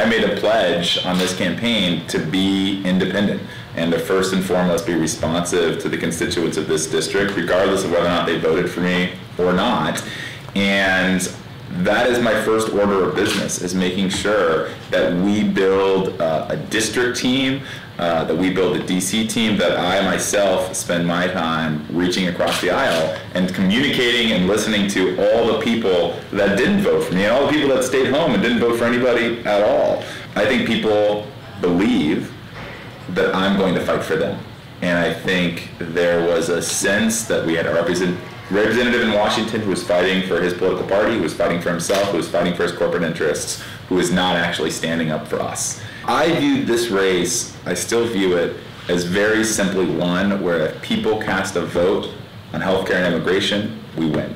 I made a pledge on this campaign to be independent and to first and foremost be responsive to the constituents of this district, regardless of whether or not they voted for me or not. And that is my first order of business is making sure that we a district team uh, that we build a dc team that i myself spend my time reaching across the aisle and communicating and listening to all the people that didn't vote for me and all the people that stayed home and didn't vote for anybody at all i think people believe that i'm going to fight for them and i think there was a sense that we had a represent representative in Washington who was fighting for his political party, who was fighting for himself, who was fighting for his corporate interests, who was not actually standing up for us. I viewed this race, I still view it as very simply one where if people cast a vote on healthcare and immigration, we win.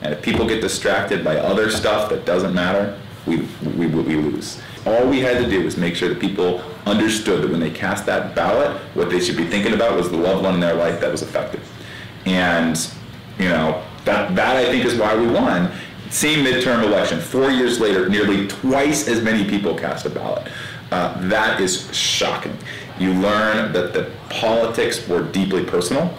And if people get distracted by other stuff that doesn't matter, we, we, we lose. All we had to do was make sure that people understood that when they cast that ballot, what they should be thinking about was the loved one in their life that was affected. And you know, that, that I think is why we won. Same midterm election, four years later, nearly twice as many people cast a ballot. Uh, that is shocking. You learn that the politics were deeply personal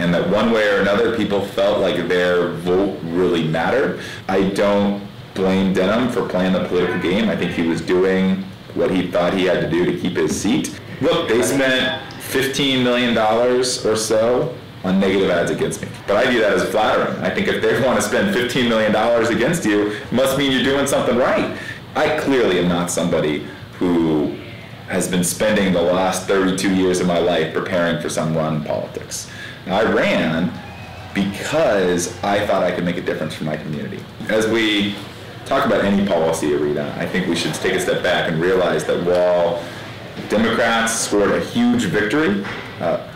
and that one way or another people felt like their vote really mattered. I don't blame Denham for playing the political game. I think he was doing what he thought he had to do to keep his seat. Look, they spent $15 million or so on negative ads against me. But I view that as flattering. I think if they want to spend $15 million against you, must mean you're doing something right. I clearly am not somebody who has been spending the last 32 years of my life preparing for some run in politics. I ran because I thought I could make a difference for my community. As we talk about any policy arena, I think we should take a step back and realize that while Democrats scored a huge victory, uh,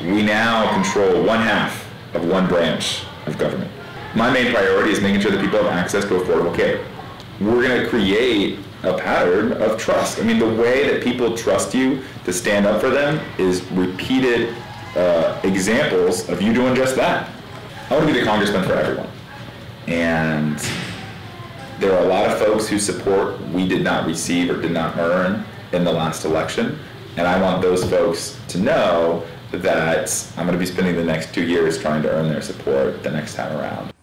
we now control one half of one branch of government. My main priority is making sure that people have access to affordable care. We're going to create a pattern of trust. I mean, the way that people trust you to stand up for them is repeated uh, examples of you doing just that. I want to be the congressman for everyone. And there are a lot of folks whose support we did not receive or did not earn in the last election. And I want those folks to know that I'm going to be spending the next two years trying to earn their support the next time around.